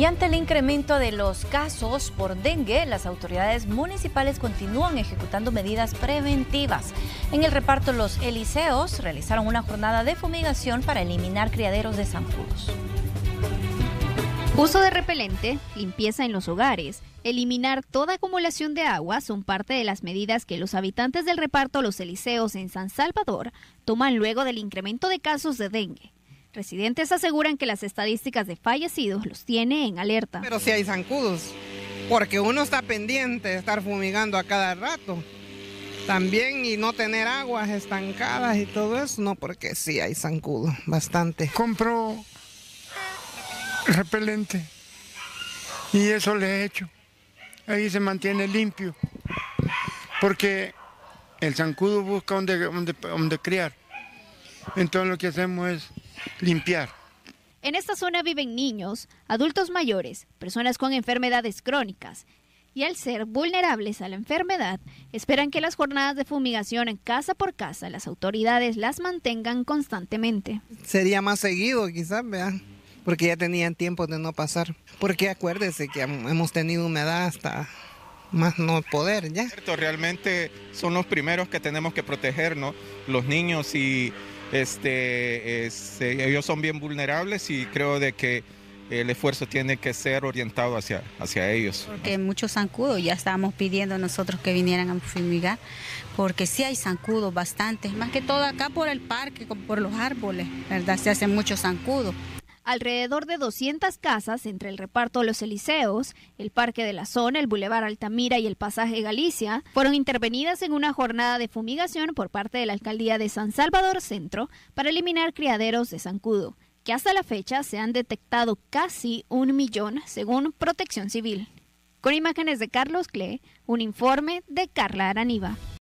Y ante el incremento de los casos por dengue, las autoridades municipales continúan ejecutando medidas preventivas. En el reparto Los Eliseos realizaron una jornada de fumigación para eliminar criaderos de zancudos. Uso de repelente, limpieza en los hogares, eliminar toda acumulación de agua son parte de las medidas que los habitantes del reparto Los Eliseos en San Salvador toman luego del incremento de casos de dengue. Residentes aseguran que las estadísticas de fallecidos los tiene en alerta. Pero si hay zancudos, porque uno está pendiente de estar fumigando a cada rato. También y no tener aguas estancadas y todo eso, no, porque sí hay zancudos, bastante. Compro repelente y eso le he hecho. Ahí se mantiene limpio, porque el zancudo busca donde, donde, donde criar. Entonces lo que hacemos es limpiar. En esta zona viven niños, adultos mayores, personas con enfermedades crónicas. Y al ser vulnerables a la enfermedad, esperan que las jornadas de fumigación en casa por casa las autoridades las mantengan constantemente. Sería más seguido quizás, vean, porque ya tenían tiempo de no pasar. Porque acuérdese que hemos tenido humedad hasta más no poder ya. Realmente son los primeros que tenemos que protegernos, los niños y este, ellos son bien vulnerables y creo de que el esfuerzo tiene que ser orientado hacia, hacia ellos. Porque muchos zancudos ya estábamos pidiendo nosotros que vinieran a fumigar, porque sí hay zancudos bastantes, más que todo acá por el parque, por los árboles, ¿verdad? Se hacen muchos zancudos. Alrededor de 200 casas entre el reparto de Los Eliseos, el Parque de la Zona, el Boulevard Altamira y el Pasaje Galicia fueron intervenidas en una jornada de fumigación por parte de la Alcaldía de San Salvador Centro para eliminar criaderos de zancudo, que hasta la fecha se han detectado casi un millón según Protección Civil. Con imágenes de Carlos Cle, un informe de Carla Araniva.